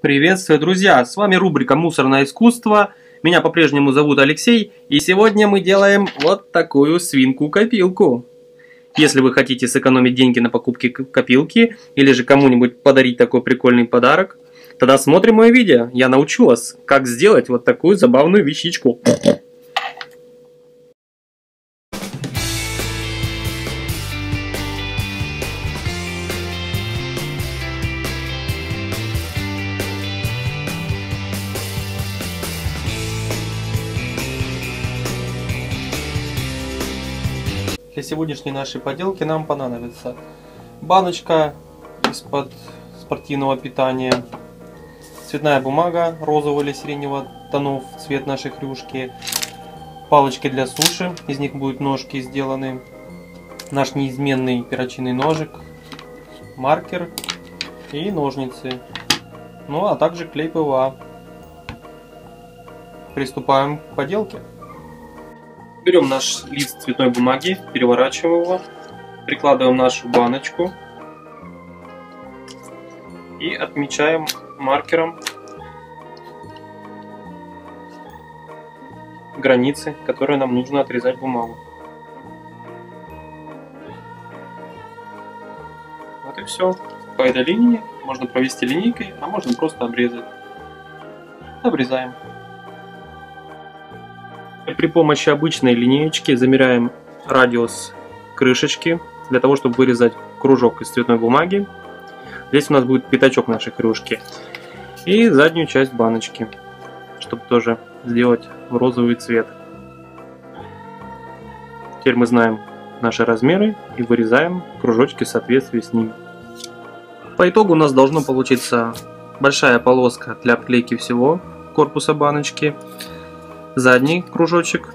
Приветствую, друзья! С вами рубрика «Мусорное искусство». Меня по-прежнему зовут Алексей, и сегодня мы делаем вот такую свинку-копилку. Если вы хотите сэкономить деньги на покупке копилки, или же кому-нибудь подарить такой прикольный подарок, тогда смотрим мое видео. Я научу вас, как сделать вот такую забавную вещичку. Для сегодняшней нашей поделки нам понадобится баночка из-под спортивного питания, цветная бумага розового или сиреневого тонов, цвет нашей хрюшки, палочки для суши, из них будут ножки сделаны, наш неизменный перочинный ножик, маркер и ножницы, ну а также клей ПВА. Приступаем к поделке. Берем наш лист цветной бумаги, переворачиваем его, прикладываем нашу баночку и отмечаем маркером границы, которые нам нужно отрезать бумагу. Вот и все. По этой линии можно провести линейкой, а можно просто обрезать. Обрезаем. При помощи обычной линеечки замеряем радиус крышечки для того, чтобы вырезать кружок из цветной бумаги. Здесь у нас будет пятачок нашей кружки. И заднюю часть баночки, чтобы тоже сделать в розовый цвет. Теперь мы знаем наши размеры и вырезаем кружочки в соответствии с ними. По итогу у нас должно получиться большая полоска для обклейки всего корпуса баночки задний кружочек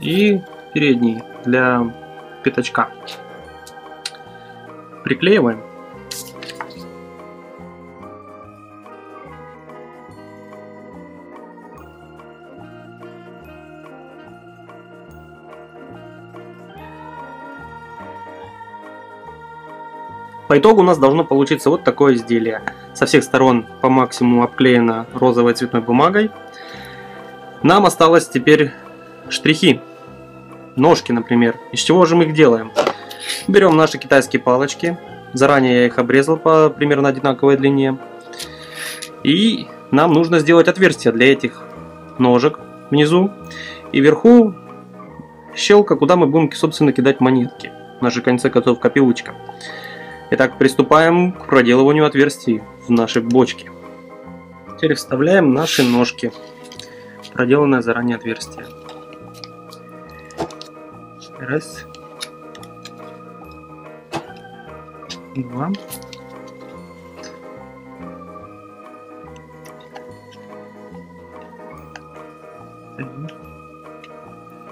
и передний для пятачка. Приклеиваем. По итогу у нас должно получиться вот такое изделие. Со всех сторон по максимуму обклеено розовой цветной бумагой. Нам осталось теперь штрихи. Ножки, например. Из чего же мы их делаем? Берем наши китайские палочки. Заранее я их обрезал по примерно одинаковой длине. И нам нужно сделать отверстие для этих ножек внизу. И вверху щелка, куда мы будем, собственно, кидать монетки. В нашей конце концов копилочка. Итак, приступаем к проделыванию отверстий в нашей бочке. Теперь вставляем наши ножки проделанное заранее отверстие. Раз. Два.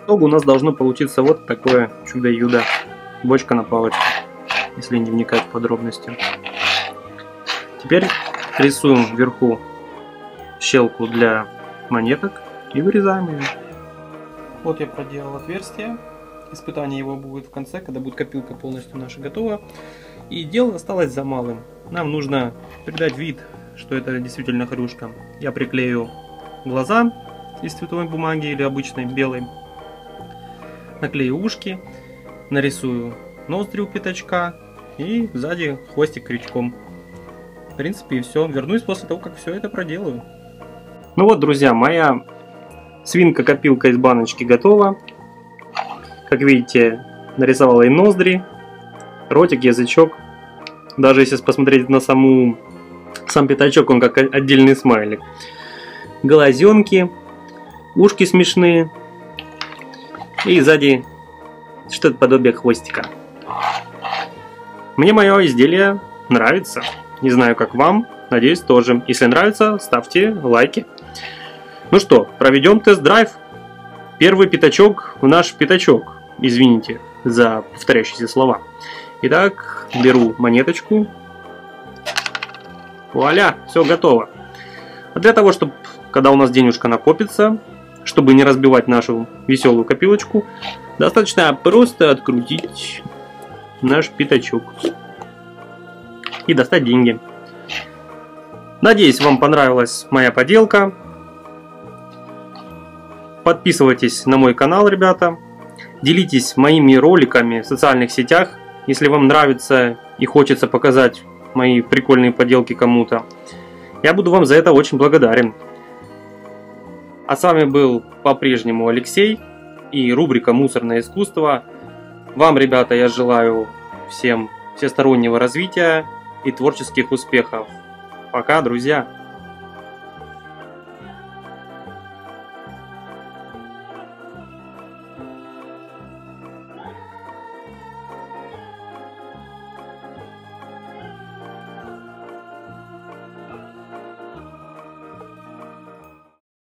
итогу у нас должно получиться вот такое чудо-юдо. Бочка на палочке, если не вникать в подробности. Теперь рисуем вверху щелку для монеток и вырезаем ее. Вот я проделал отверстие. Испытание его будет в конце, когда будет копилка полностью наша готова. И дело осталось за малым. Нам нужно придать вид, что это действительно хрюшка. Я приклею глаза из цветовой бумаги или обычной белой. Наклею ушки, нарисую ноздри у пятачка и сзади хвостик крючком. В принципе и все. Вернусь после того, как все это проделаю. Ну вот, друзья, моя свинка-копилка из баночки готова. Как видите, нарисовала и ноздри, ротик, язычок. Даже если посмотреть на саму сам пятачок, он как отдельный смайлик. Глазенки, ушки смешные. И сзади что-то подобие хвостика. Мне мое изделие нравится. Не знаю, как вам. Надеюсь, тоже. Если нравится, ставьте лайки. Ну что, проведем тест-драйв. Первый пятачок в наш пятачок. Извините за повторяющиеся слова. Итак, беру монеточку. Вуаля, все готово. А для того, чтобы, когда у нас денежка накопится, чтобы не разбивать нашу веселую копилочку, достаточно просто открутить наш пятачок и достать деньги. Надеюсь, вам понравилась моя поделка. Подписывайтесь на мой канал, ребята. Делитесь моими роликами в социальных сетях, если вам нравится и хочется показать мои прикольные поделки кому-то. Я буду вам за это очень благодарен. А с вами был по-прежнему Алексей и рубрика «Мусорное искусство». Вам, ребята, я желаю всем всестороннего развития и творческих успехов. Пока, друзья!